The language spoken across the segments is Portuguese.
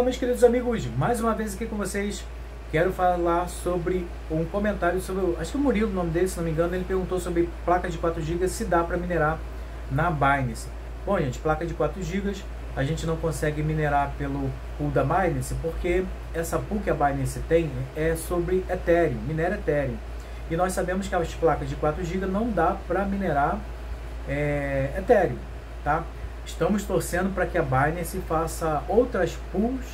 Fala, meus queridos amigos, mais uma vez aqui com vocês. Quero falar sobre um comentário sobre. Acho que o Murilo, o nome dele, se não me engano, ele perguntou sobre placa de 4 GB se dá para minerar na Binance. Bom, gente, placa de 4 GB a gente não consegue minerar pelo pool da Binance porque essa pool que a Binance tem é sobre Ethereum, minera Ethereum. E nós sabemos que as placas de 4 GB não dá para minerar é, Ethereum, tá? Estamos torcendo para que a Binance faça outras pools,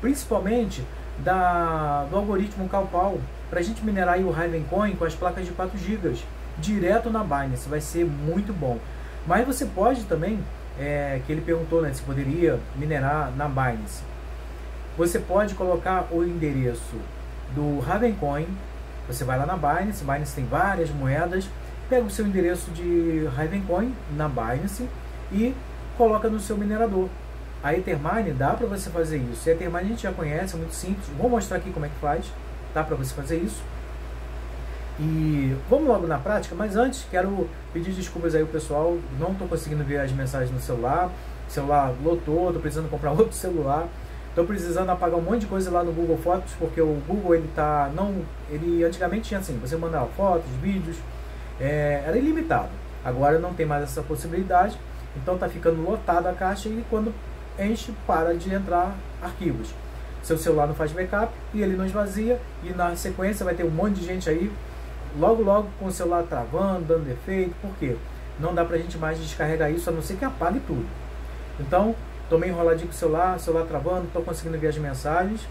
principalmente da, do algoritmo Calpal, para a gente minerar o Ravencoin com as placas de 4 GB direto na Binance. Vai ser muito bom. Mas você pode também, é, que ele perguntou né, se poderia minerar na Binance. Você pode colocar o endereço do Ravencoin. Você vai lá na Binance, Binance tem várias moedas. Pega o seu endereço de Ravencoin na Binance e coloca no seu minerador. A Ethermine dá para você fazer isso. A Ethermine a gente já conhece, é muito simples. Vou mostrar aqui como é que faz. Dá para você fazer isso. E vamos logo na prática, mas antes quero pedir desculpas aí ao pessoal. Não estou conseguindo ver as mensagens no celular. O celular lotou, estou precisando comprar outro celular. Estou precisando apagar um monte de coisa lá no Google Fotos, porque o Google ele tá não, ele antigamente tinha assim, você mandava fotos, vídeos, é, era ilimitado. Agora não tem mais essa possibilidade. Então está ficando lotada a caixa e quando enche, para de entrar arquivos. Seu celular não faz backup e ele não esvazia e na sequência vai ter um monte de gente aí logo logo com o celular travando, dando defeito, por quê? Não dá pra gente mais descarregar isso a não ser que apague tudo. Então, tomei enroladinho com o celular, celular travando, estou conseguindo ver as mensagens.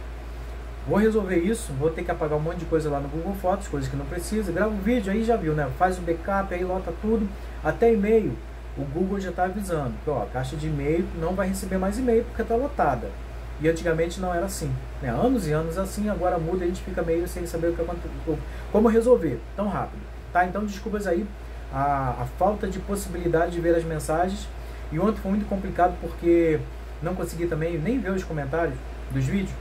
Vou resolver isso, vou ter que apagar um monte de coisa lá no Google Fotos, coisas que não precisa. Grava um vídeo aí, já viu, né? Faz o backup, aí lota tudo, até e-mail o Google já está avisando que ó, a caixa de e-mail não vai receber mais e-mail porque está lotada. E antigamente não era assim. Né? Anos e anos assim, agora muda e a gente fica meio sem saber o que como resolver tão rápido. Tá? Então desculpas aí a, a falta de possibilidade de ver as mensagens. E ontem foi muito complicado porque não consegui também nem ver os comentários dos vídeos.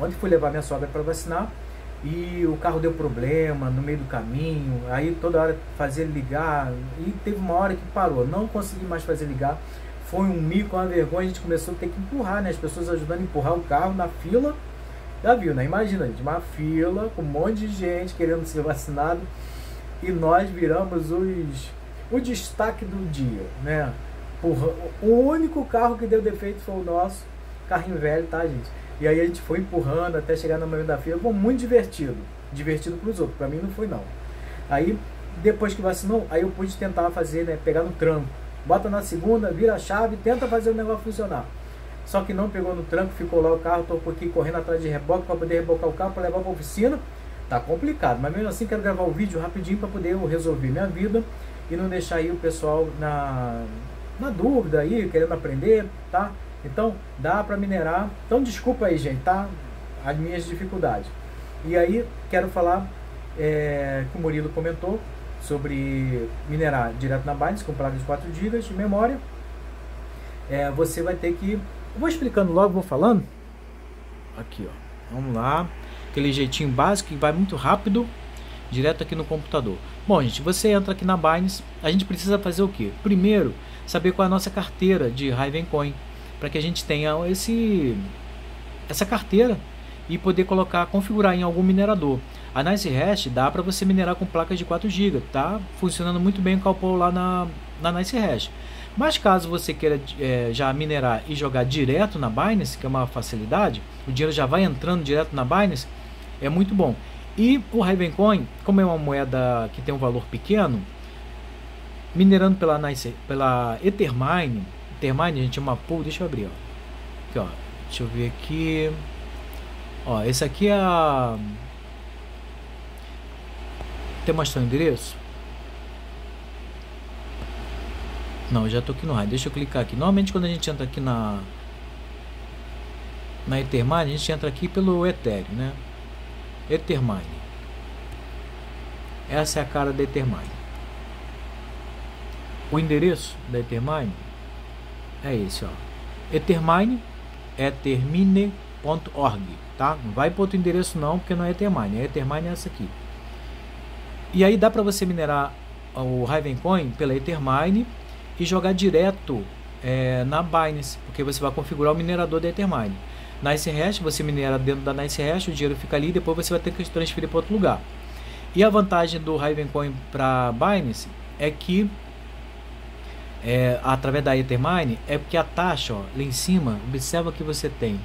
Ontem fui levar minha sogra para vacinar e o carro deu problema no meio do caminho, aí toda hora fazia ligar, e teve uma hora que parou, não consegui mais fazer ligar, foi um mico, uma vergonha, a gente começou a ter que empurrar, né? As pessoas ajudando a empurrar o carro na fila, já viu, né? Imagina, gente, uma fila com um monte de gente querendo ser vacinado, e nós viramos os, o destaque do dia, né? Porra, o único carro que deu defeito foi o nosso, carrinho velho, tá, gente? E aí a gente foi empurrando até chegar no meio da fila. Foi muito divertido. Divertido para os outros. Para mim não foi não. Aí depois que vacinou, aí eu pude tentar fazer, né, pegar no tranco. Bota na segunda, vira a chave, tenta fazer o negócio funcionar. Só que não pegou no tranco, ficou lá o carro, tô aqui correndo atrás de reboque para poder rebocar o carro para levar para oficina. Tá complicado, mas mesmo assim quero gravar o vídeo rapidinho para poder eu resolver minha vida e não deixar aí o pessoal na, na dúvida aí, querendo aprender, tá? Então, dá para minerar. Então, desculpa aí, gente, tá? As minhas dificuldades. E aí, quero falar é, que o Murilo comentou sobre minerar direto na Binance com placa de 4 GB de memória. É, você vai ter que... Eu vou explicando logo, vou falando. Aqui, ó. Vamos lá. Aquele jeitinho básico que vai muito rápido, direto aqui no computador. Bom, gente, você entra aqui na Binance. A gente precisa fazer o quê? Primeiro, saber qual é a nossa carteira de Ravencoin para que a gente tenha esse, essa carteira e poder colocar, configurar em algum minerador. A Nice Hash dá para você minerar com placas de 4 GB, tá funcionando muito bem o Calpol lá na, na Nice Hash. Mas caso você queira é, já minerar e jogar direto na Binance, que é uma facilidade, o dinheiro já vai entrando direto na Binance, é muito bom. E o Ravencoin, como é uma moeda que tem um valor pequeno, minerando pela, Nice, pela Ethermine, Ethermine, a gente, uma pool, deixa eu abrir, ó. Aqui, ó. Deixa eu ver aqui. Ó, esse aqui é a... Tem mostrando o endereço? Não, já tô aqui no raio. Deixa eu clicar aqui. Normalmente quando a gente entra aqui na na Ethermine, a gente entra aqui pelo Ethereum, né? Ethermine. Essa é a cara da Ethermine. O endereço da Ethermine é esse, ó. Ethermine, ethermine.org, tá? Não vai para outro endereço não, porque não é Ethermine, é Ethermine é essa aqui. E aí dá para você minerar o Ravencoin pela Ethermine e jogar direto é, na Binance, porque você vai configurar o minerador da Ethermine. Nice Hash, você minera dentro da Nice Hash, o dinheiro fica ali e depois você vai ter que transferir para outro lugar. E a vantagem do Ravencoin para Binance é que é, através da Ethermine é porque a taxa ó, lá em cima, observa que você tem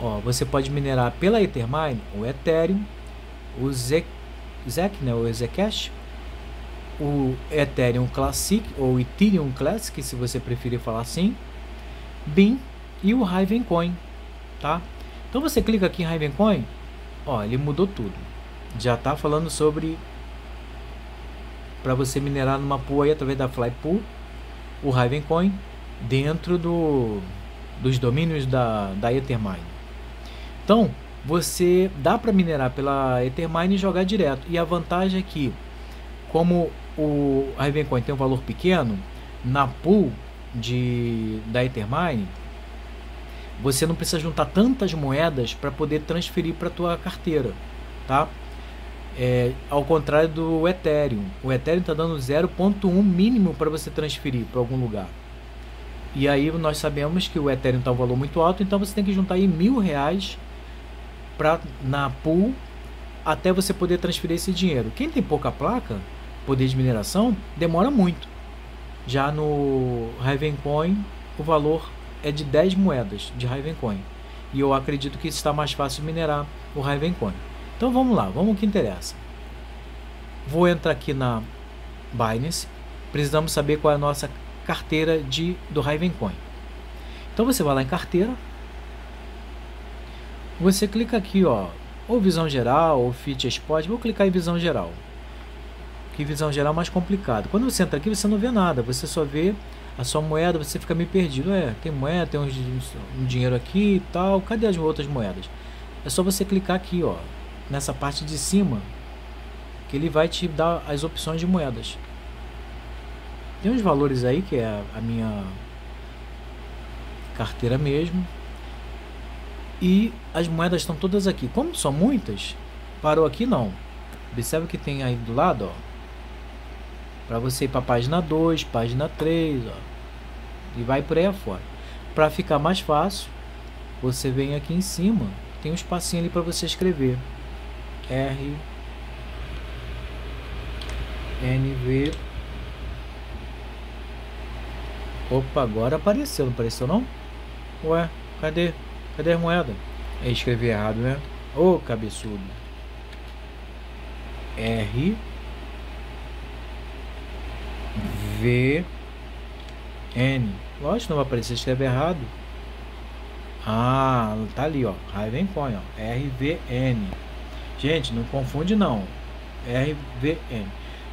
ó, você pode minerar pela Ethermine o Ethereum, o ZEC, né, o Zcash, o Ethereum Classic ou Ethereum Classic, se você preferir falar assim, BIM e o Ravencoin, tá? Então você clica aqui em Ravencoin, ó, ele mudou tudo. Já está falando sobre para você minerar numa pool aí através da Flypool, o Ravencoin dentro do, dos domínios da, da Ethermine. Então, você dá para minerar pela Ethermine e jogar direto. E a vantagem é que, como o Ravencoin tem um valor pequeno, na pool de, da Ethermine, você não precisa juntar tantas moedas para poder transferir para a tua carteira, tá? É, ao contrário do Ethereum. O Ethereum está dando 0.1 mínimo para você transferir para algum lugar. E aí nós sabemos que o Ethereum está um valor muito alto, então você tem que juntar aí mil reais pra, na pool até você poder transferir esse dinheiro. Quem tem pouca placa, poder de mineração, demora muito. Já no Ravencoin, o valor é de 10 moedas de Ravencoin. E eu acredito que está mais fácil minerar o Ravencoin. Então vamos lá, vamos ao que interessa. Vou entrar aqui na Binance. Precisamos saber qual é a nossa carteira de, do Ravencoin. Então você vai lá em carteira. Você clica aqui, ó, ou visão geral, ou fit spot. Vou clicar em visão geral. Que visão geral é mais complicado. Quando você entra aqui, você não vê nada. Você só vê a sua moeda, você fica meio perdido. É, tem moeda, tem um dinheiro aqui e tal. Cadê as outras moedas? É só você clicar aqui, ó nessa parte de cima que ele vai te dar as opções de moedas. Tem uns valores aí que é a minha carteira mesmo. E as moedas estão todas aqui. Como são muitas, parou aqui não. Observe que tem aí do lado, ó. Para você ir para página 2, página 3, ó. E vai por aí afora. Para ficar mais fácil, você vem aqui em cima, tem um espacinho ali para você escrever. R NV Opa, agora apareceu, não apareceu não? Ué, cadê? Cadê a moeda? Eu escrevi errado, né? Ô, oh, cabeçudo. R V N. Lógico, não vai aparecer, escreve errado. Ah, tá ali, ó. Ravencoin, ó. R V N. Gente, não confunde não. RVN.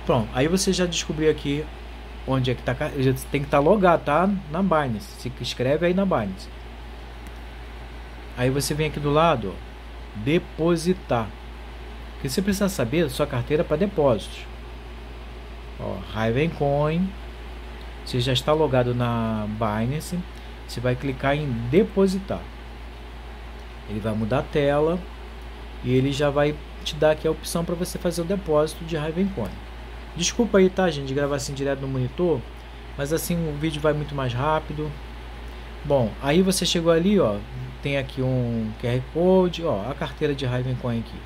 Pronto, aí você já descobriu aqui onde é que tá. Tem que estar tá logado, tá? Na Binance. Se inscreve aí na Binance. Aí você vem aqui do lado, ó, depositar. Que você precisa saber sua carteira para depósitos. Ó, Ravencoin. Você já está logado na Binance. Você vai clicar em depositar. Ele vai mudar a tela e ele já vai te dar aqui a opção para você fazer o depósito de Ravencoin. Desculpa aí, tá, gente, de gravar assim direto no monitor, mas assim o vídeo vai muito mais rápido. Bom, aí você chegou ali, ó, tem aqui um QR Code, ó, a carteira de Ravencoin aqui.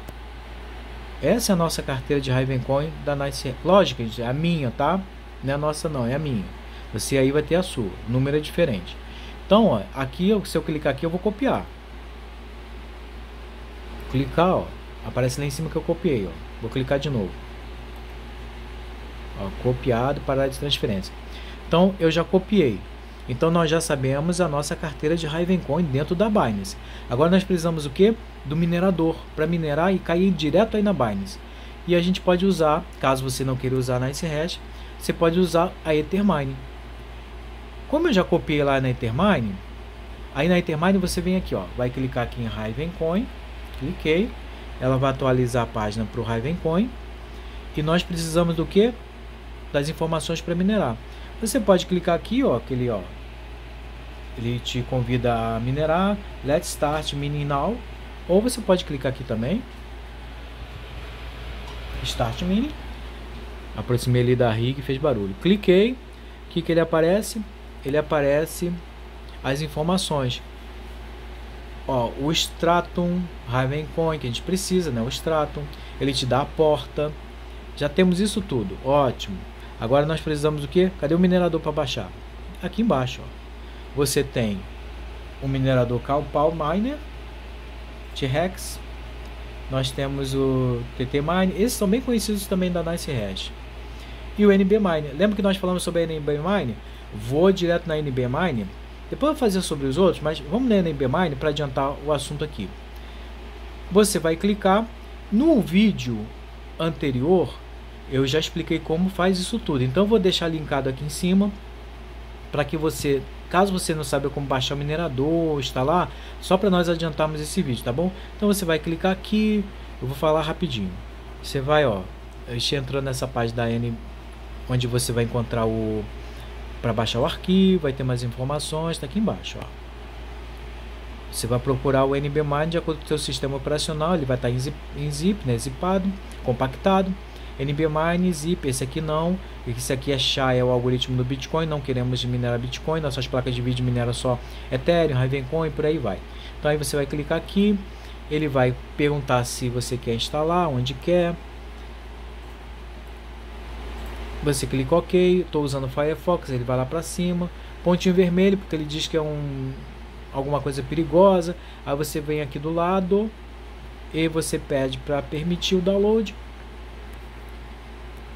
Essa é a nossa carteira de Ravencoin da Nice. Lógico, gente, é a minha, tá? Não é a nossa não, é a minha. Você aí vai ter a sua, número é diferente. Então, ó, aqui, se eu clicar aqui, eu vou copiar clicar, ó, aparece lá em cima que eu copiei, ó. Vou clicar de novo. Ó, copiado para de transferência. Então eu já copiei. Então nós já sabemos a nossa carteira de Ravencoin dentro da Binance. Agora nós precisamos o que? Do minerador para minerar e cair direto aí na Binance. E a gente pode usar, caso você não queira usar na Hash, você pode usar a Ethermine. Como eu já copiei lá na Ethermine, aí na Ethermine você vem aqui, ó, vai clicar aqui em Ravencoin cliquei, ela vai atualizar a página para o Ravencoin e nós precisamos do que? Das informações para minerar. Você pode clicar aqui, ó, aquele, ó, ele te convida a minerar, Let's Start Mining Now, ou você pode clicar aqui também, Start Mining, aproximei ali da rig e fez barulho. Cliquei, o que, que ele aparece? Ele aparece as informações ó, o Stratum Ravencoin que a gente precisa, né? O Stratum, ele te dá a porta. Já temos isso tudo, ótimo. Agora nós precisamos o que? Cadê o minerador para baixar? Aqui embaixo, ó. Você tem o minerador Calpal Miner, T-Rex. Nós temos o TT Mine. Esses são bem conhecidos também da Nice Hash. E o NB Mine. Lembra que nós falamos sobre a NB Mine? Vou direto na NB Mine. Depois eu vou fazer sobre os outros, mas vamos na NB Mine para adiantar o assunto aqui. Você vai clicar no vídeo anterior eu já expliquei como faz isso tudo. Então eu vou deixar linkado aqui em cima para que você, caso você não saiba como baixar o minerador, instalar, só para nós adiantarmos esse vídeo, tá bom? Então você vai clicar aqui, eu vou falar rapidinho. Você vai, ó, entrando nessa página da N, onde você vai encontrar o para baixar o arquivo, vai ter mais informações, está aqui embaixo, ó. Você vai procurar o NBMind de acordo com o seu sistema operacional, ele vai estar em zip, em zip né, zipado, compactado. NBMine, Zip, esse aqui não. Esse aqui é SHA, é o algoritmo do Bitcoin. Não queremos minerar Bitcoin. Nossas placas de vídeo mineram só Ethereum, Ravencoin, por aí vai. Então aí você vai clicar aqui. Ele vai perguntar se você quer instalar, onde quer. Você clica OK. Estou usando o Firefox, ele vai lá para cima. Pontinho vermelho, porque ele diz que é um, alguma coisa perigosa. Aí você vem aqui do lado e você pede para permitir o download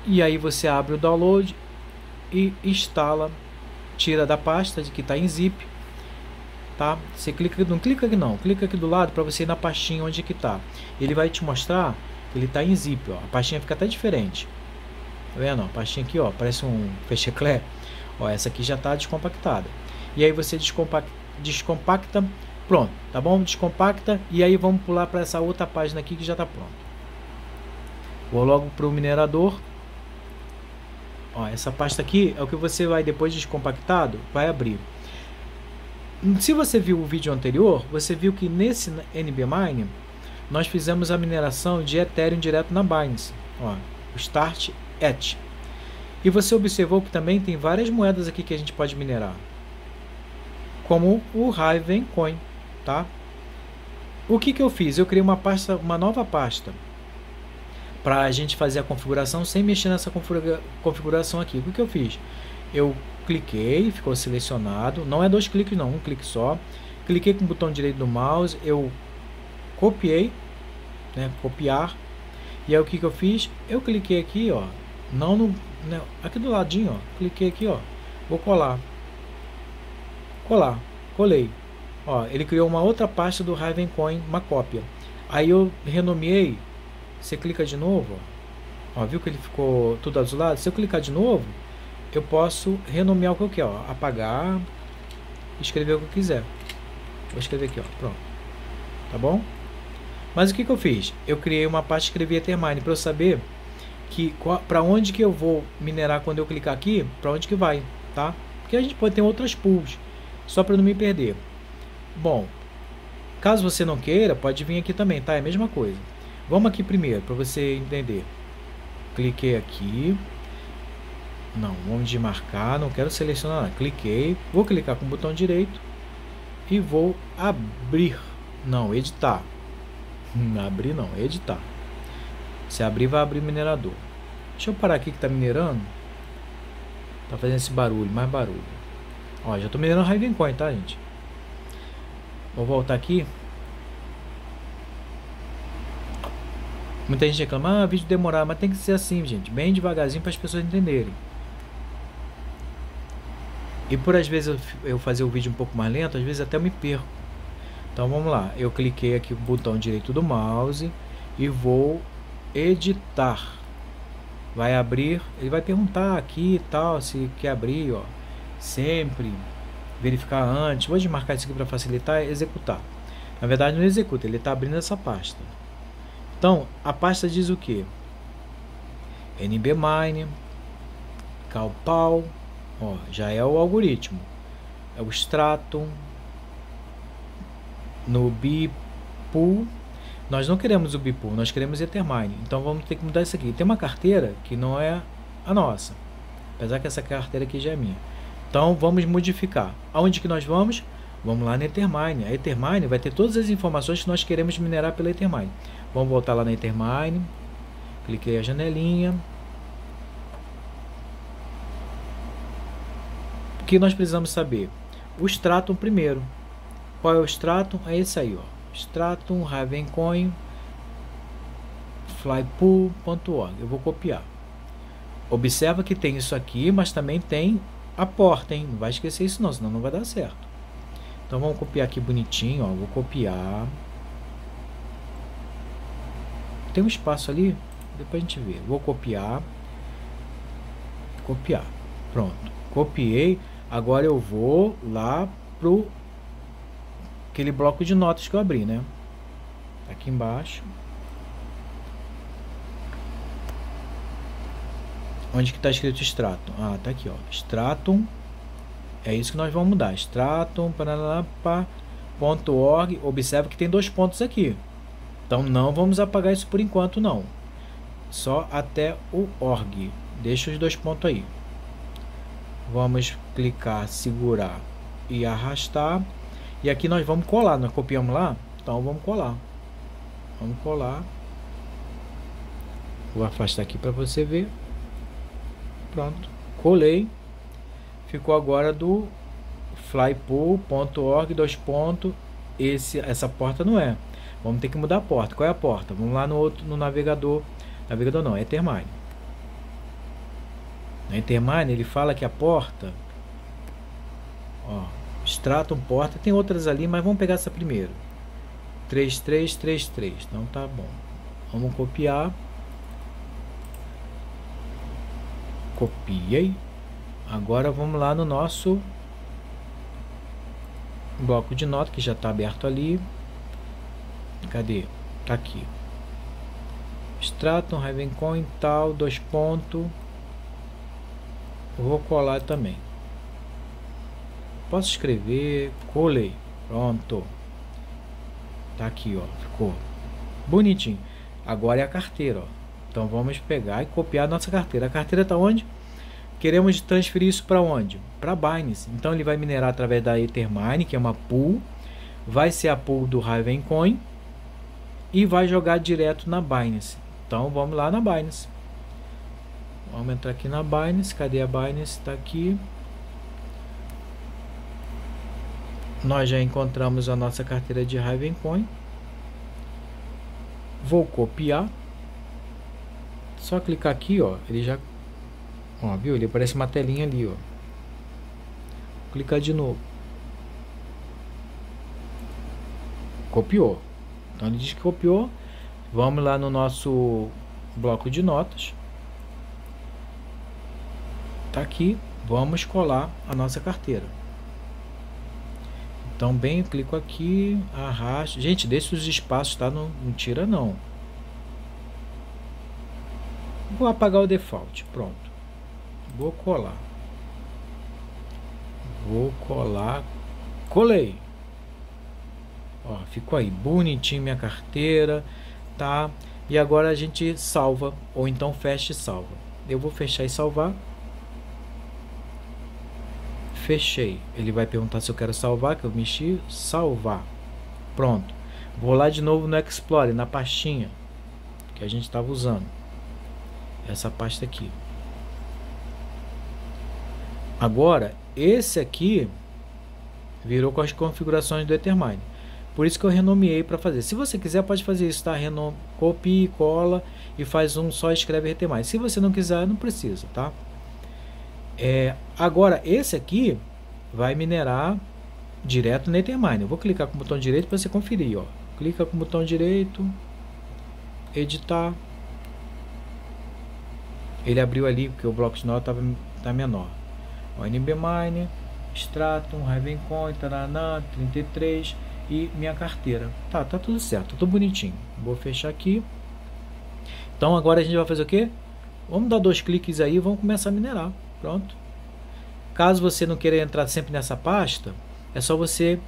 e aí você abre o download e instala, tira da pasta que está em zip, tá? Você clica, não clica aqui não, clica aqui do lado para você ir na pastinha onde que está. Ele vai te mostrar que ele está em zip, ó. A pastinha fica até diferente. Tá vendo? A pastinha aqui, ó, parece um fecheclé. Ó, essa aqui já está descompactada. E aí você descompacta, descompacta, pronto, tá bom? Descompacta e aí vamos pular para essa outra página aqui que já está pronto. Vou logo para o minerador Ó, essa pasta aqui é o que você vai, depois descompactado, vai abrir. Se você viu o vídeo anterior, você viu que nesse NBMine nós fizemos a mineração de Ethereum direto na Binance. Ó, o Start ETH. E você observou que também tem várias moedas aqui que a gente pode minerar. Como o Raven Coin, tá? O que, que eu fiz? Eu criei uma pasta, uma nova pasta para a gente fazer a configuração sem mexer nessa configuração aqui. O que eu fiz? Eu cliquei, ficou selecionado. Não é dois cliques, não, um clique só. Cliquei com o botão direito do mouse, eu copiei, né, copiar. E aí o que, que eu fiz? Eu cliquei aqui, ó, não no, né, aqui do ladinho, ó, cliquei aqui, ó, vou colar, colar, colei. Ó, ele criou uma outra pasta do Ravencoin, uma cópia. Aí eu renomeei você clica de novo, ó, viu que ele ficou tudo azulado? Se eu clicar de novo, eu posso renomear o que eu quero, ó, apagar, escrever o que eu quiser. Vou escrever aqui, ó, pronto. Tá bom? Mas o que, que eu fiz? Eu criei uma parte escrevi Ethermine para eu saber que para onde que eu vou minerar quando eu clicar aqui, para onde que vai, tá? Porque a gente pode ter outras pools, só para não me perder. Bom, caso você não queira, pode vir aqui também, tá? É a mesma coisa. Vamos aqui primeiro, para você entender. Cliquei aqui. Não, vamos de marcar, não quero selecionar. Nada. Cliquei, vou clicar com o botão direito e vou abrir. Não, editar. Não, abrir não, editar. Se abrir, vai abrir o minerador. Deixa eu parar aqui que está minerando. Tá fazendo esse barulho, mais barulho. Ó, já estou minerando Ravencoin, tá, gente? Vou voltar aqui. Muita gente reclama, ah, vídeo demorar, mas tem que ser assim, gente, bem devagarzinho para as pessoas entenderem. E por às vezes eu, eu fazer o vídeo um pouco mais lento, às vezes até eu me perco. Então vamos lá, eu cliquei aqui no botão direito do mouse e vou editar. Vai abrir, ele vai perguntar aqui e tal, se quer abrir, ó. Sempre verificar antes. Vou desmarcar isso aqui para facilitar, executar. Na verdade não executa, ele está abrindo essa pasta. Então, a pasta diz o que? NBMine, Calpal, ó, já é o algoritmo. É o Stratum, no Bipool. Nós não queremos o Bipool, nós queremos Ethermine. Então vamos ter que mudar isso aqui. Tem uma carteira que não é a nossa. Apesar que essa carteira aqui já é minha. Então vamos modificar. Aonde que nós vamos? Vamos lá na Ethermine. A Ethermine vai ter todas as informações que nós queremos minerar pela Ethermine. Vamos voltar lá na Ethermine. Cliquei a janelinha. O que nós precisamos saber? O Stratum primeiro. Qual é o Stratum? É esse aí, ó. Stratum Ravencoin flypool.org. Eu vou copiar. Observa que tem isso aqui, mas também tem a porta, hein? Não vai esquecer isso não, senão não vai dar certo. Então vamos copiar aqui bonitinho, ó. Vou copiar. Tem um espaço ali, depois a gente vê. Vou copiar. Copiar. Pronto. Copiei. Agora eu vou lá pro aquele bloco de notas que eu abri, né? Aqui embaixo. Onde que está escrito Stratum? Ah, tá aqui, ó. Stratum. É isso que nós vamos mudar. Stratum.org. Observe que tem dois pontos aqui. Então não vamos apagar isso por enquanto, não. Só até o org. Deixa os dois pontos aí. Vamos clicar, segurar e arrastar. E aqui nós vamos colar. Nós copiamos lá? Então vamos colar. Vamos colar. Vou afastar aqui para você ver. Pronto. Colei. Ficou agora do flypool.org dois pontos. Esse, essa porta não é. Vamos ter que mudar a porta. Qual é a porta? Vamos lá no outro no navegador. Navegador não, é Ethermine. Na Ethermine ele fala que a porta ó, Stratum porta, tem outras ali, mas vamos pegar essa primeiro. 3333. Então tá bom. Vamos copiar. copiei. Agora vamos lá no nosso bloco de nota que já está aberto ali. Cadê? Tá aqui. Stratum, Ravencoin, tal, dois pontos. Vou colar também. Posso escrever, colei. Pronto. Tá aqui, ó. Ficou bonitinho. Agora é a carteira, ó. Então vamos pegar e copiar nossa carteira. A carteira está onde? Queremos transferir isso para onde? Para Binance. Então ele vai minerar através da Ethermine, que é uma pool. Vai ser a pool do Ravencoin. E vai jogar direto na Binance. Então vamos lá na Binance. Vamos entrar aqui na Binance. Cadê a Binance? Está aqui. Nós já encontramos a nossa carteira de Ravencoin. Vou copiar. Só clicar aqui, ó, ele já Ó, viu? Ele aparece uma telinha ali, ó. Clicar de novo. Copiou. Então ele diz que copiou. Vamos lá no nosso bloco de notas. Tá aqui. Vamos colar a nossa carteira. Então bem, clico aqui, arrasto. Gente, deixa os espaços, tá? Não, não tira não. Vou apagar o default. Pronto. Vou colar. Vou colar. Colei. Ó, ficou aí bonitinho minha carteira, tá? E agora a gente salva ou então fecha e salva. Eu vou fechar e salvar. Fechei. Ele vai perguntar se eu quero salvar, que eu mexi, salvar. Pronto. Vou lá de novo no Explorer, na pastinha que a gente estava usando essa pasta aqui. Agora, esse aqui virou com as configurações do Ethermine. Por isso que eu renomeei para fazer. Se você quiser, pode fazer isso, tá? Renom copia, cola e faz um só escreve Ethermine. Se você não quiser, não precisa, tá? É, agora, esse aqui vai minerar direto no Ethermine. Eu vou clicar com o botão direito para você conferir, ó. Clica com o botão direito, editar, ele abriu ali porque o bloco de nota estava tá menor. O NB Mine, Stratum, Ravencoin, Taranã, 33 e minha carteira. Tá, tá tudo certo, tudo bonitinho. Vou fechar aqui. Então agora a gente vai fazer o que? Vamos dar dois cliques aí e vamos começar a minerar. Pronto. Caso você não queira entrar sempre nessa pasta, é só você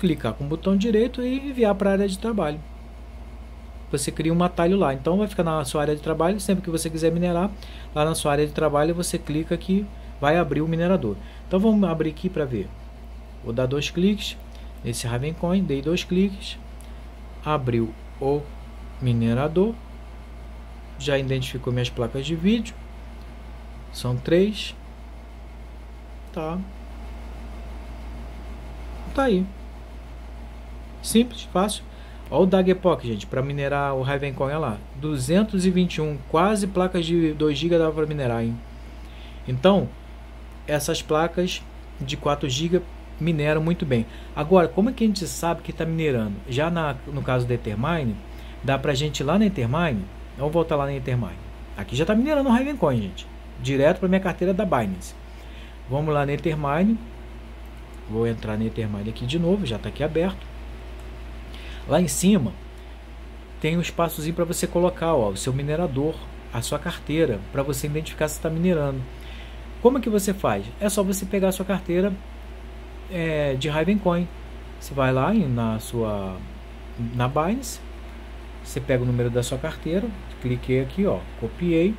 clicar com o botão direito e enviar para a área de trabalho você cria um atalho lá. Então vai ficar na sua área de trabalho, sempre que você quiser minerar, lá na sua área de trabalho você clica que vai abrir o minerador. Então vamos abrir aqui para ver. Vou dar dois cliques nesse Ravencoin, dei dois cliques, abriu o minerador, já identificou minhas placas de vídeo, são três, tá, tá aí, simples, fácil. Olha o Dagepock, gente, para minerar o Ravencoin, olha lá, 221, quase placas de 2 GB dava para minerar, hein? Então, essas placas de 4 GB mineram muito bem. Agora, como é que a gente sabe que está minerando? Já na, no caso do Ethermine, dá para gente ir lá na Ethermine, vamos voltar lá na Ethermine. Aqui já está minerando o Ravencoin, gente, direto para minha carteira da Binance. Vamos lá na Ethermine, vou entrar na Ethermine aqui de novo, já está aqui aberto. Lá em cima tem um espaçozinho para você colocar ó, o seu minerador, a sua carteira, para você identificar se está minerando. Como é que você faz? É só você pegar a sua carteira é, de Ravencoin. Você vai lá na sua na Binance, você pega o número da sua carteira, cliquei aqui, ó, copiei,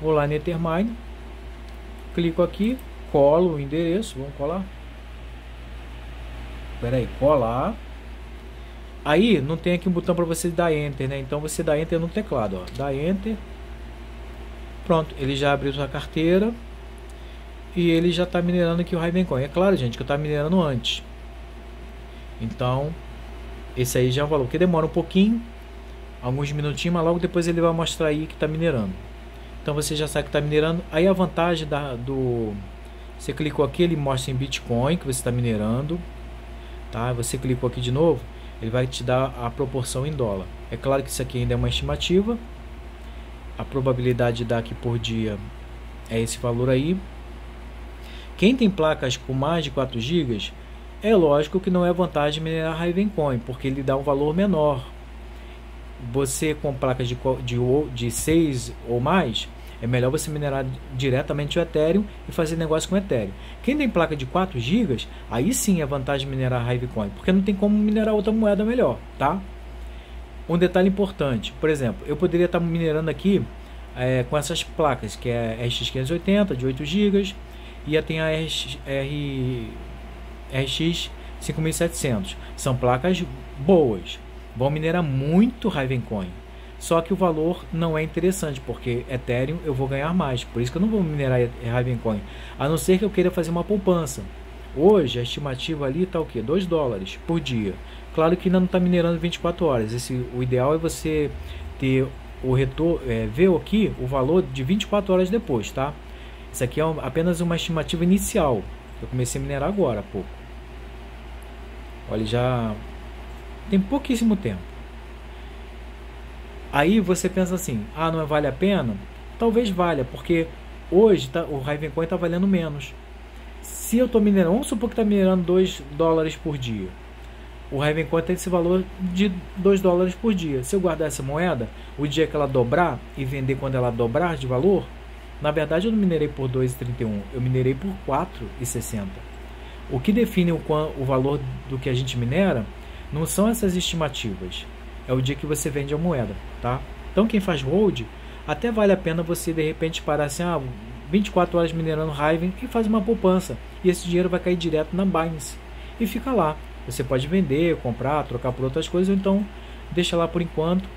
vou lá no Ethermine, clico aqui, colo o endereço, vamos colar. Espera aí, colar. Aí não tem aqui um botão para você dar enter, né? Então você dá enter no teclado, ó, dá enter. Pronto, ele já abriu sua carteira e ele já está minerando aqui o Ravencoin. É claro, gente, que eu estava minerando antes. Então, esse aí já é um valor que demora um pouquinho, alguns minutinhos, mas logo depois ele vai mostrar aí que está minerando. Então você já sabe que está minerando. Aí a vantagem da, do... Você clicou aqui, ele mostra em Bitcoin que você está minerando. Tá? Você clicou aqui de novo, ele vai te dar a proporção em dólar. É claro que isso aqui ainda é uma estimativa. A probabilidade de dar aqui por dia é esse valor aí. Quem tem placas com mais de 4 GB, é lógico que não é vantagem minerar Ravencoin, porque ele dá um valor menor. Você com placas de, de, de 6 ou mais, é melhor você minerar diretamente o Ethereum e fazer negócio com o Ethereum. Quem tem placa de 4 GB, aí sim é vantagem minerar Ravencoin, porque não tem como minerar outra moeda melhor, tá? Um detalhe importante, por exemplo, eu poderia estar minerando aqui é, com essas placas, que é RX580 de 8 GB, e tem a RX 5700. São placas boas, vão minerar muito Ravencoin. Só que o valor não é interessante, porque Ethereum eu vou ganhar mais. Por isso que eu não vou minerar Ravencoin. A não ser que eu queira fazer uma poupança. Hoje a estimativa ali está o que? 2 dólares por dia. Claro que ainda não está minerando 24 horas. Esse, o ideal é você ter o retorno, é, ver aqui o valor de 24 horas depois, tá? Isso aqui é apenas uma estimativa inicial. Eu comecei a minerar agora há pouco. Olha, já tem pouquíssimo tempo. Aí você pensa assim, ah, não vale a pena? Talvez valha, porque hoje tá, o Ravencoin está valendo menos. Se eu estou minerando, vamos supor que está minerando 2 dólares por dia. O Ravencoin tem esse valor de 2 dólares por dia. Se eu guardar essa moeda, o dia que ela dobrar e vender quando ela dobrar de valor, na verdade, eu não minerei por 2,31, eu minerei por 4,60. O que define o, o valor do que a gente minera não são essas estimativas, é o dia que você vende a moeda, tá? Então, quem faz hold, até vale a pena você de repente parar assim, ah, 24 horas minerando Raven e faz uma poupança. E esse dinheiro vai cair direto na Binance e fica lá. Você pode vender, comprar, trocar por outras coisas, ou então deixa lá por enquanto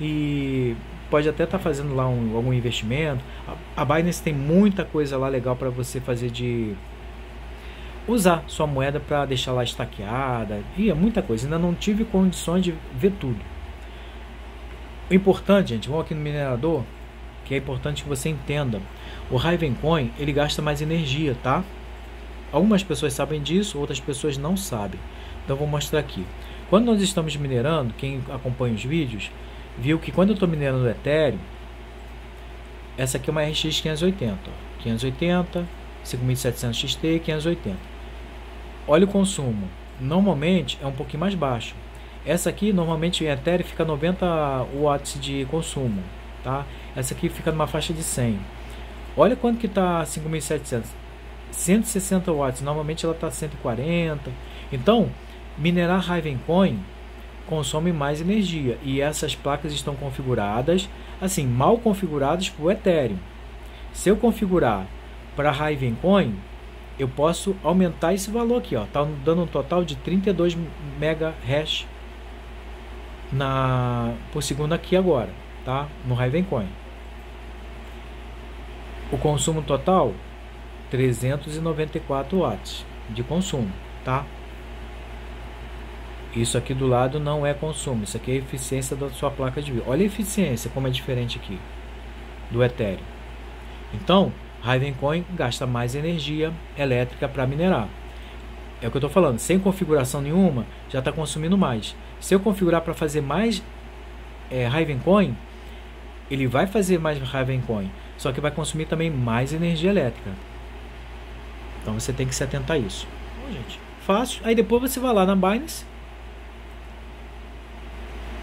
e pode até estar tá fazendo lá um, algum investimento. A, a Binance tem muita coisa lá legal para você fazer de usar sua moeda para deixar lá estaqueada. E é muita coisa. Ainda não tive condições de ver tudo. O importante, gente, vamos aqui no minerador, que é importante que você entenda. O Ravencoin, ele gasta mais energia, tá? Algumas pessoas sabem disso, outras pessoas não sabem. Então vou mostrar aqui. Quando nós estamos minerando, quem acompanha os vídeos, viu que quando eu estou minerando o Ethereum, essa aqui é uma RX 580, ó, 580, 5700 XT 580. Olha o consumo, normalmente é um pouquinho mais baixo. Essa aqui normalmente em Ethereum fica 90 watts de consumo, tá? Essa aqui fica numa faixa de 100. Olha quanto que está 5700, 160 watts. Normalmente ela está 140. Então, minerar Ravencoin consome mais energia e essas placas estão configuradas assim mal configuradas para o Ethereum. Se eu configurar para Ravencoin, eu posso aumentar esse valor aqui, ó. Tá dando um total de 32 mega hash na por segundo aqui agora, tá? No Ravencoin. O consumo total 394 watts de consumo, tá? Isso aqui do lado não é consumo, isso aqui é eficiência da sua placa de vídeo. Olha a eficiência como é diferente aqui do Ethereum. Então, Ravencoin gasta mais energia elétrica para minerar. É o que eu estou falando, sem configuração nenhuma, já está consumindo mais. Se eu configurar para fazer mais é, Ravencoin, ele vai fazer mais Ravencoin, só que vai consumir também mais energia elétrica. Então você tem que se atentar a isso. Bom, gente, fácil. Aí depois você vai lá na Binance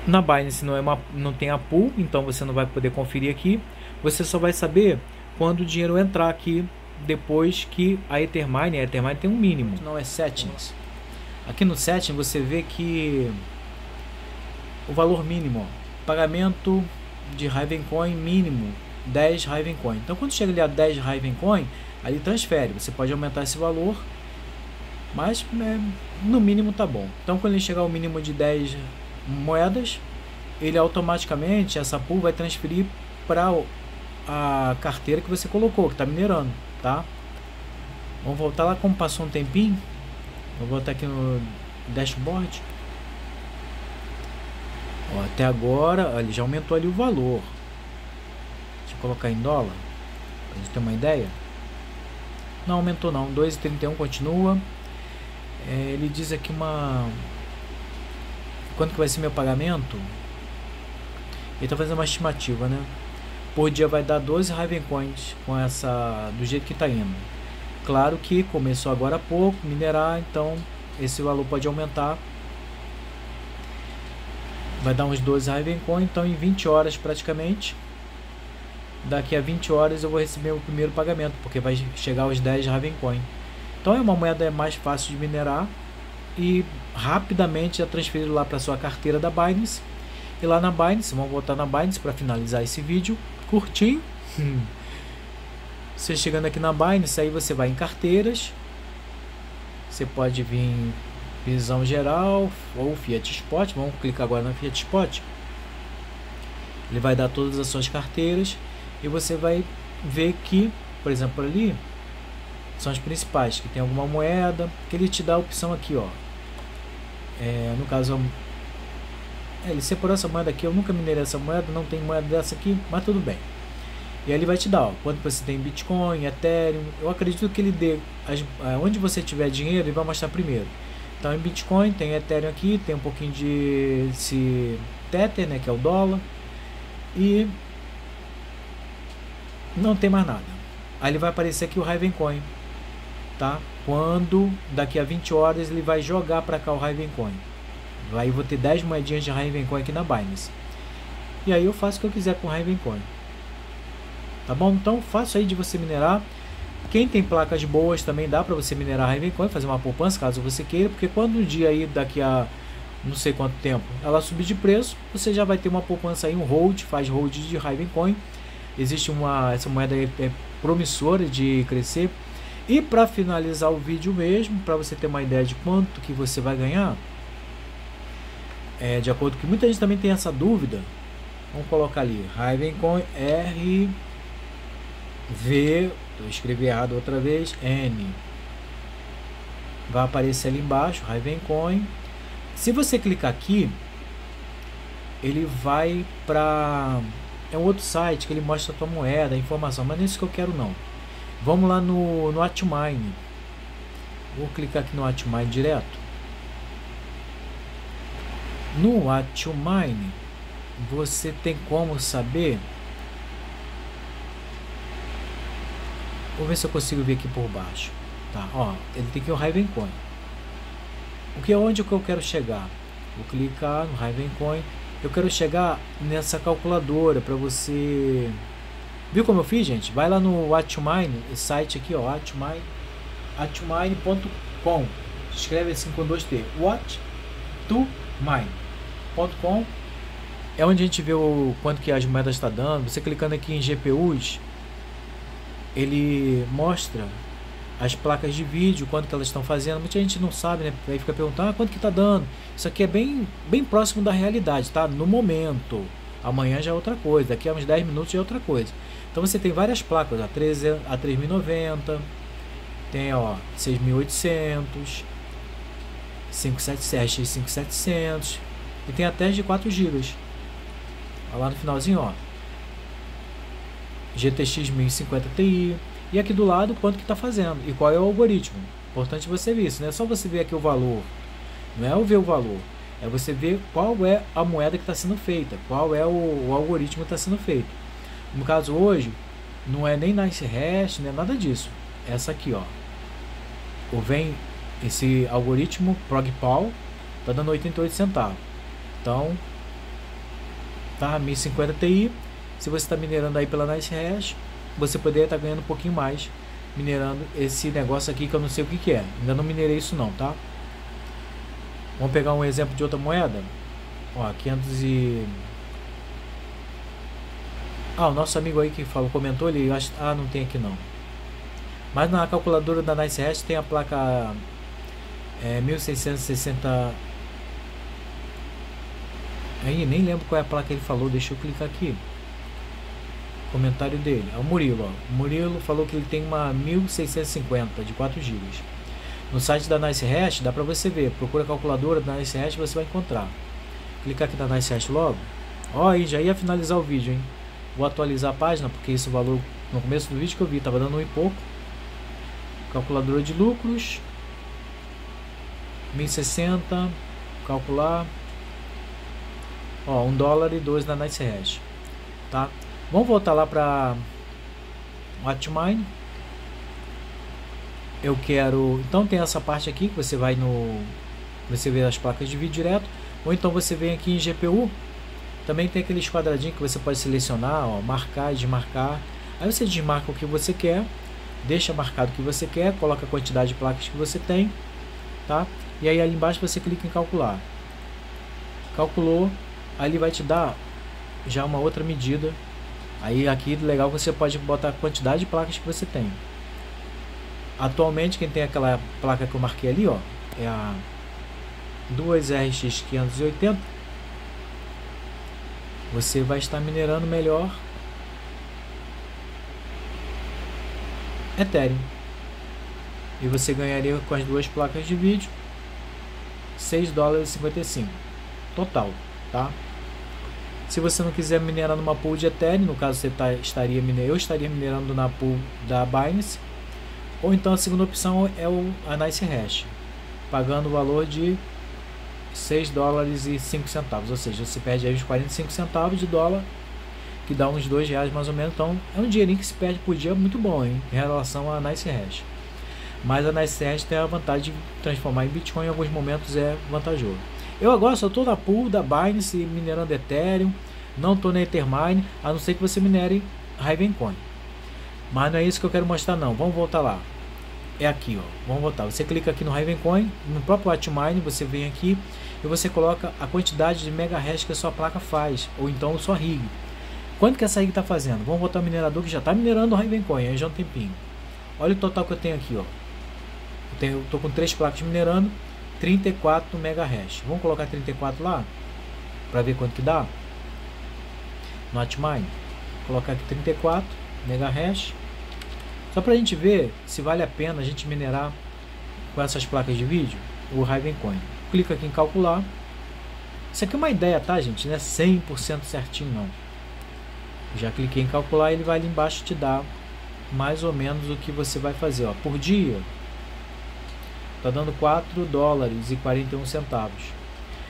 na Binance não, é uma, não tem a pool, então você não vai poder conferir aqui. Você só vai saber quando o dinheiro entrar aqui depois que a Ethermine, a Ethermine tem um mínimo, não é settings. Aqui no setting você vê que o valor mínimo, pagamento de Ravencoin mínimo 10 Ravencoin. Então quando chega ali a 10 Ravencoin, ali transfere. Você pode aumentar esse valor, mas é, no mínimo tá bom. Então quando ele chegar ao mínimo de 10 moedas, ele automaticamente, essa pool vai transferir para a carteira que você colocou, que está minerando, tá? Vamos voltar lá como passou um tempinho. Vou voltar aqui no dashboard. Ó, até agora, ele já aumentou ali o valor. Deixa eu colocar em dólar, para gente ter uma ideia. Não aumentou não, 2,31 continua. É, ele diz aqui uma quanto que vai ser meu pagamento? Ele está fazendo uma estimativa, né? Por dia vai dar 12 Ravencoins com essa do jeito que está indo. Claro que começou agora há pouco minerar, então esse valor pode aumentar. Vai dar uns 12 Ravencoin, então em 20 horas praticamente. Daqui a 20 horas eu vou receber o primeiro pagamento, porque vai chegar aos 10 Ravencoin. Então é uma moeda mais fácil de minerar e rapidamente é transferido lá para sua carteira da Binance. E lá na Binance, vamos voltar na Binance para finalizar esse vídeo curtinho. Hum. Você chegando aqui na Binance, aí você vai em carteiras. Você pode vir em visão geral ou Fiat Spot. Vamos clicar agora na Fiat Spot. Ele vai dar todas as suas carteiras e você vai ver que, por exemplo, ali são as principais, que tem alguma moeda, que ele te dá a opção aqui, ó. É, no caso, é, ele separou essa moeda aqui, eu nunca minerei essa moeda, não tem moeda dessa aqui, mas tudo bem. E aí ele vai te dar, ó, quanto você tem Bitcoin, Ethereum. Eu acredito que ele dê, as, é, onde você tiver dinheiro, ele vai mostrar primeiro. Então em Bitcoin tem Ethereum aqui, tem um pouquinho de esse Tether, né, que é o dólar. E não tem mais nada. Aí ele vai aparecer aqui o Ravencoin, tá? Quando daqui a 20 horas ele vai jogar para cá o Ravencoin. Aí eu vou ter 10 moedinhas de Ravencoin aqui na Binance. E aí eu faço o que eu quiser com Ravencoin. Tá bom? Então fácil aí de você minerar. Quem tem placas boas também dá para você minerar Ravencoin, fazer uma poupança caso você queira, porque quando um dia aí daqui a não sei quanto tempo ela subir de preço, você já vai ter uma poupança aí, um hold, faz hold de Ravencoin. Existe uma essa moeda é promissora de crescer e para finalizar o vídeo mesmo, para você ter uma ideia de quanto que você vai ganhar, é, de acordo com muita gente também tem essa dúvida, vamos colocar ali, Ravencoin R V, eu escrevi errado outra vez, N. Vai aparecer ali embaixo, Ravencoin. Se você clicar aqui, ele vai para é um outro site que ele mostra a tua moeda, a informação, mas não é isso que eu quero não. Vamos lá no, no Atmine. Vou clicar aqui no Atmine direto. No Atmine, você tem como saber. Vou ver se eu consigo ver aqui por baixo. Tá, ó, ele tem aqui o Ravencoin. O que é onde que eu quero chegar? Vou clicar no Ravencoin. Eu quero chegar nessa calculadora para você Viu como eu fiz, gente? Vai lá no Atmine, esse site aqui, ó, Atmine, atmine.com. Escreve assim com dois T. What to mine.com é onde a gente vê o quanto que as moedas está dando. Você clicando aqui em GPUs, ele mostra as placas de vídeo, quanto que elas estão fazendo. Muita gente não sabe, né? Aí fica perguntando, ah, quanto que está dando? Isso aqui é bem, bem próximo da realidade, tá? No momento. Amanhã já é outra coisa, daqui a uns 10 minutos já é outra coisa. Então você tem várias placas, a, 13, a 3090, tem ó, 6800, 577, 5700 e tem até de 4 GB. Lá no finalzinho, ó. GTX 1050 Ti. E aqui do lado quanto que está fazendo e qual é o algoritmo. Importante você ver isso, não é só você ver aqui o valor. Não é o ver o valor, é você ver qual é a moeda que está sendo feita, qual é o, o algoritmo que está sendo feito. No caso hoje, não é nem Nice Hash, nem nada disso. Essa aqui, ó. O vem esse algoritmo ProgPal tá dando 88 centavos. Então, tá 1050 Ti. Se você está minerando aí pela Nice Hash, você poderia estar tá ganhando um pouquinho mais minerando esse negócio aqui que eu não sei o que, que é. Ainda não minerei isso não, tá? Vamos pegar um exemplo de outra moeda. Ó, 500 e... Ah, o nosso amigo aí que falou, comentou, ele acha... Ah, não tem aqui não. Mas na calculadora da NiceHash tem a placa é, 1660... Aí, nem lembro qual é a placa que ele falou, deixa eu clicar aqui. Comentário dele, é o Murilo. Ó. O Murilo falou que ele tem uma 1650 de 4 GB. No site da NiceHash dá para você ver. Procura a calculadora da NiceHash você vai encontrar. Clicar aqui na NiceHash logo. Ó, aí já ia finalizar o vídeo, hein? Vou atualizar a página porque esse valor no começo do vídeo que eu vi estava dando um e pouco. Calculadora de lucros. 1060. Calcular. Ó, 1 dólar e 2 na NiceHash. Tá? Vamos voltar lá para Watchmine eu quero. Então tem essa parte aqui que você vai no. Você vê as placas de vídeo direto. Ou então você vem aqui em GPU. Também tem aqueles quadradinhos que você pode selecionar, ó, marcar e desmarcar. Aí você desmarca o que você quer, deixa marcado o que você quer, coloca a quantidade de placas que você tem, tá? E aí ali embaixo você clica em calcular. Calculou, aí ele vai te dar já uma outra medida. Aí aqui legal você pode botar a quantidade de placas que você tem. Atualmente quem tem aquela placa que eu marquei ali, ó, é a 2RX 580. Você vai estar minerando melhor Ethereum. E você ganharia com as duas placas de vídeo 6 dólares e 55 total, tá? Se você não quiser minerar numa pool de Ethereum, no caso você tá, estaria minerando, eu estaria minerando na pool da Binance, ou então a segunda opção é o a Nice Hash, pagando o valor de 6 dólares e 5 centavos, ou seja, você perde aí os 45 centavos de dólar, que dá uns 2 reais mais ou menos, então é um dinheirinho que se perde por dia muito bom hein, em relação a Nice Hash. Mas a Nice Hash tem a vantagem de transformar em Bitcoin, em alguns momentos é vantajoso. Eu agora só estou na pool da Binance minerando Ethereum, não estou na Ethermine, a não ser que você minere Ravencoin. Mas não é isso que eu quero mostrar não, vamos voltar lá é aqui, ó. Vamos voltar. Você clica aqui no Ravencoin, no próprio Atmine, você vem aqui e você coloca a quantidade de megahash que a sua placa faz, ou então sua rig. Quanto que essa rig está fazendo? Vamos botar o minerador que já está minerando o Ravencoin, aí já é um tempinho. Olha o total que eu tenho aqui, ó. Eu tenho, com três placas minerando, 34 megahash. Vamos colocar 34 lá para ver quanto que dá. No Atmine, colocar aqui 34 megahash só para a gente ver se vale a pena a gente minerar com essas placas de vídeo o Ravencoin. Clica aqui em calcular. Isso aqui é uma ideia, tá, gente? Não é 100% certinho, não. Já cliquei em calcular, ele vai ali embaixo te dar mais ou menos o que você vai fazer. Ó. Por dia, está dando 4 dólares e 41 centavos.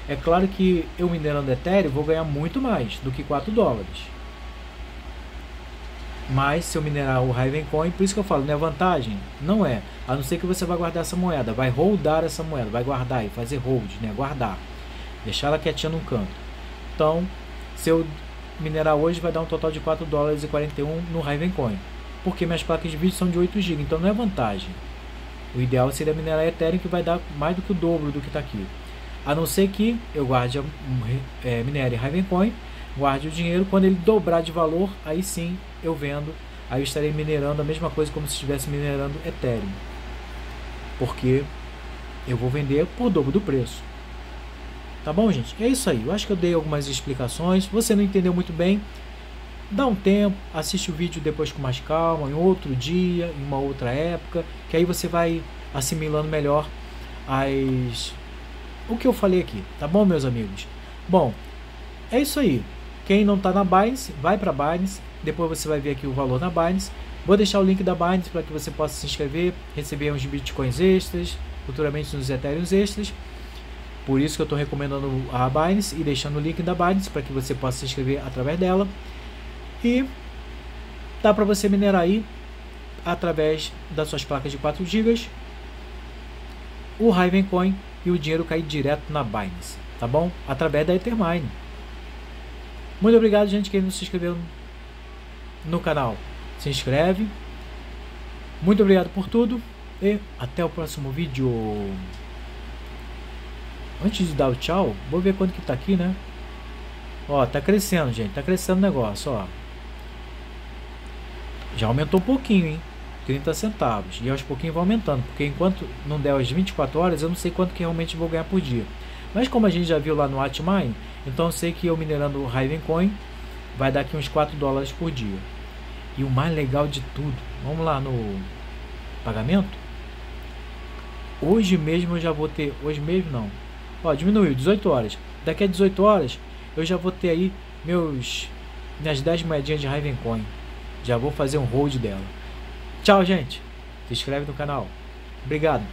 É claro que eu minerando Ethereum vou ganhar muito mais do que 4 dólares. Mas se eu minerar o Ravencoin, por isso que eu falo, não é vantagem? Não é. A não ser que você vai guardar essa moeda, vai holdar essa moeda, vai guardar e fazer hold, né? Guardar. Deixar ela quietinha num canto. Então, se eu minerar hoje, vai dar um total de 4 dólares e 41 no Ravencoin. Porque minhas placas de vídeo são de 8 GB, então não é vantagem. O ideal seria minerar Ethereum, que vai dar mais do que o dobro do que está aqui. A não ser que eu guarde, é, minere Ravencoin guarde o dinheiro. Quando ele dobrar de valor, aí sim eu vendo. Aí eu estarei minerando a mesma coisa como se estivesse minerando Ethereum. porque eu vou vender por dobro do preço. Tá bom, gente? É isso aí. Eu acho que eu dei algumas explicações. Você não entendeu muito bem? Dá um tempo, assiste o vídeo depois com mais calma, em outro dia, em uma outra época, que aí você vai assimilando melhor as o que eu falei aqui, tá bom, meus amigos? Bom, é isso aí. Quem não está na Binance, vai para Binance. Depois você vai ver aqui o valor na Binance. Vou deixar o link da Binance para que você possa se inscrever, receber uns bitcoins extras, futuramente nos Ethereum extras. Por isso que eu estou recomendando a Binance e deixando o link da Binance para que você possa se inscrever através dela. E dá para você minerar aí através das suas placas de 4 GB o Ravencoin e o dinheiro cair direto na Binance, tá bom? Através da Ethermine. Muito obrigado, gente, que não se inscreveu no canal. Se inscreve. Muito obrigado por tudo e até o próximo vídeo. Antes de dar o tchau, vou ver quanto que tá aqui, né? Ó, tá crescendo, gente. Tá crescendo o negócio, ó. Já aumentou um pouquinho, hein? 30 centavos. E aos pouquinhos vai aumentando, porque enquanto não der as 24 horas, eu não sei quanto que realmente vou ganhar por dia. Mas como a gente já viu lá no Atmine, então eu sei que eu minerando o Ravencoin vai dar aqui uns 4 dólares por dia. E o mais legal de tudo, vamos lá no pagamento? Hoje mesmo eu já vou ter, hoje mesmo não. Ó, diminuiu 18 horas. Daqui a 18 horas eu já vou ter aí meus minhas 10 moedinhas de Ravencoin. Já vou fazer um hold dela. Tchau, gente. Se inscreve no canal. Obrigado.